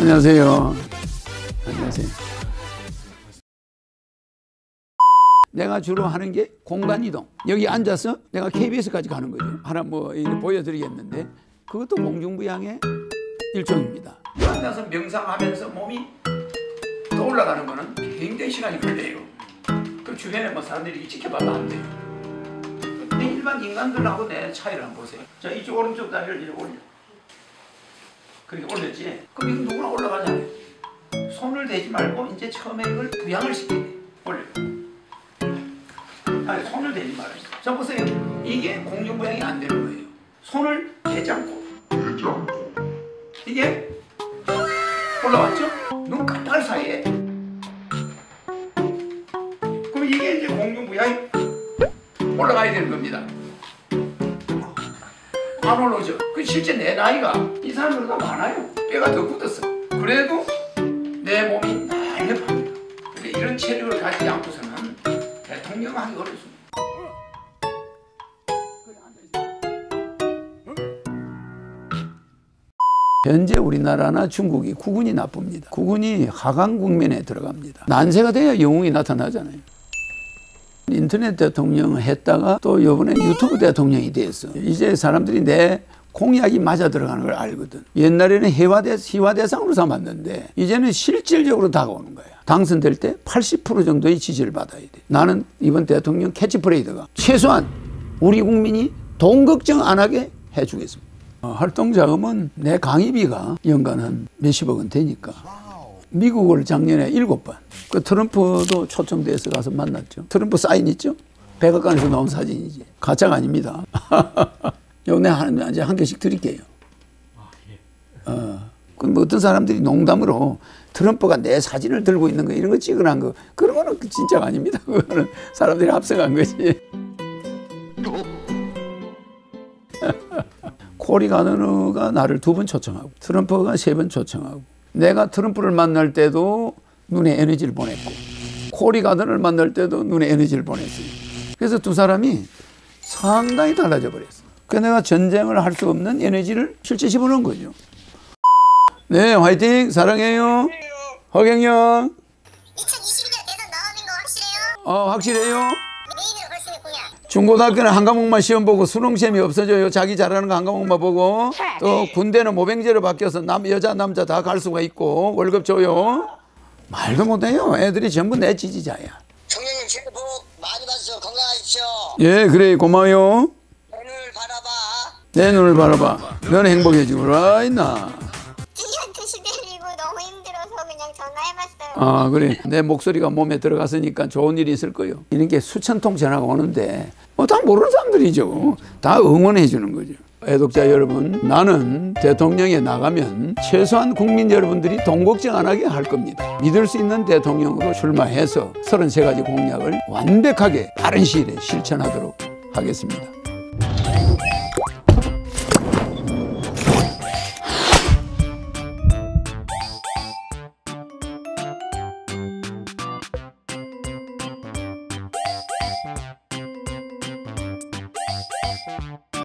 안녕하세요. 안녕하세요. 내가 주로 하는 게 공간 이동. 여기 앉아서 내가 KBS까지 가는 거죠. 하나 뭐 이제 보여드리겠는데 그것도 공중부양의 일종입니다. 앉아서 명상하면서 몸이 더 올라가는 거는 굉장히 시간이 걸려요. 그 주변에 뭐 사람들이 지켜봐도 안 돼요. 근데 일반 인간들하고 내 차이를 한번 보세요. 자 이쪽 오른쪽 다리를 이렇게 올려. 그렇게 올렸지. 그럼 이거 누구나 올라가잖아요. 손을 대지 말고 이제 처음에 이걸 부양을 시켜야 돼. 올려. 아니 손을 대지 말아요. 자 보세요. 이게 공중 부양이 안 되는 거예요. 손을 대지 않고. 대지 않고. 이게 올라왔죠? 눈 깜빡할 사이에. 그럼 이게 이제 공중 부양이 올라가야 되는 겁니다. 안 올라오죠. 그 실제 내 나이가 이 사람들보다 많아요. 뼈가 더 굳었어. 그래도 내 몸이 날렵합니다. 근데 이런 체력을 가지지 않고서는 대통령 하기 어렵습니다. 현재 우리나라나 중국이 국운이 나쁩니다. 국운이 하강 국면에 들어갑니다. 난세가 돼야 영웅이 나타나잖아요. 인터넷 대통령 했다가 또 요번에 유튜브 대통령이 됐어. 이제 사람들이 내 공약이 맞아 들어가는 걸 알거든. 옛날에는 해화대, 희화대상으로 삼았는데 이제는 실질적으로 다가오는 거야. 당선될 때 80% 정도의 지지를 받아야 돼. 나는 이번 대통령 캐치프레이드가 최소한 우리 국민이 돈 걱정 안 하게 해주겠습니다. 어, 활동 자금은 내 강의비가 연간 한 몇십억은 되니까. 미국을 작년에 일곱 번. 그 트럼프도 초청돼서 가서 만났죠. 트럼프 사인 있죠? 백악관에서 나온 사진이지. 가짜가 아닙니다. 요내 한, 이제 한 개씩 드릴게요. 어. 그뭐 어떤 사람들이 농담으로 트럼프가 내 사진을 들고 있는 거 이런 거 찍어놓은 거 그런 거는 진짜가 아닙니다. 그거는 사람들이 합성한 거지. 코리 가너가 나를 두 번 초청하고 트럼프가 세 번 초청하고 내가 트럼프를 만날 때도 눈에 에너지를 보냈고 코리 가든을 만날 때도 눈에 에너지를 보냈어요. 그래서 두 사람이 상당히 달라져 버렸어. 그 내가 전쟁을 할 수 없는 에너지를 실제 집어넣은 거죠. 네, 화이팅! 사랑해요. 허경영. 2022년 대선 나오는 거 확실해요? 어, 확실해요? 중고등학교는 한 과목만 시험 보고 수능 시험이 없어져요. 자기 잘하는 거 한 과목만 보고 또 군대는 모병제로 바뀌어서 남 여자 남자 다 갈 수가 있고 월급 줘요. 말도 못해요. 애들이 전부 내 지지자야. 청년님 새해 복 많이 받으세요. 건강하십시오. 예, 그래 고마워요. 오늘 바라봐. 내 눈을 바라봐. 너는 행복해지구라 있나? 그냥 전화해봤어요. 아 그래 내 목소리가 몸에 들어갔으니까 좋은 일이 있을 거요. 이런 게 수천 통 전화가 오는데 뭐 다 모르는 사람들이죠. 다 응원해 주는 거죠. 애독자 여러분, 나는 대통령에 나가면 최소한 국민 여러분들이 돈 걱정 안 하게 할 겁니다. 믿을 수 있는 대통령으로 출마해서 33가지 공약을 완벽하게 빠른 시일에 실천하도록 하겠습니다.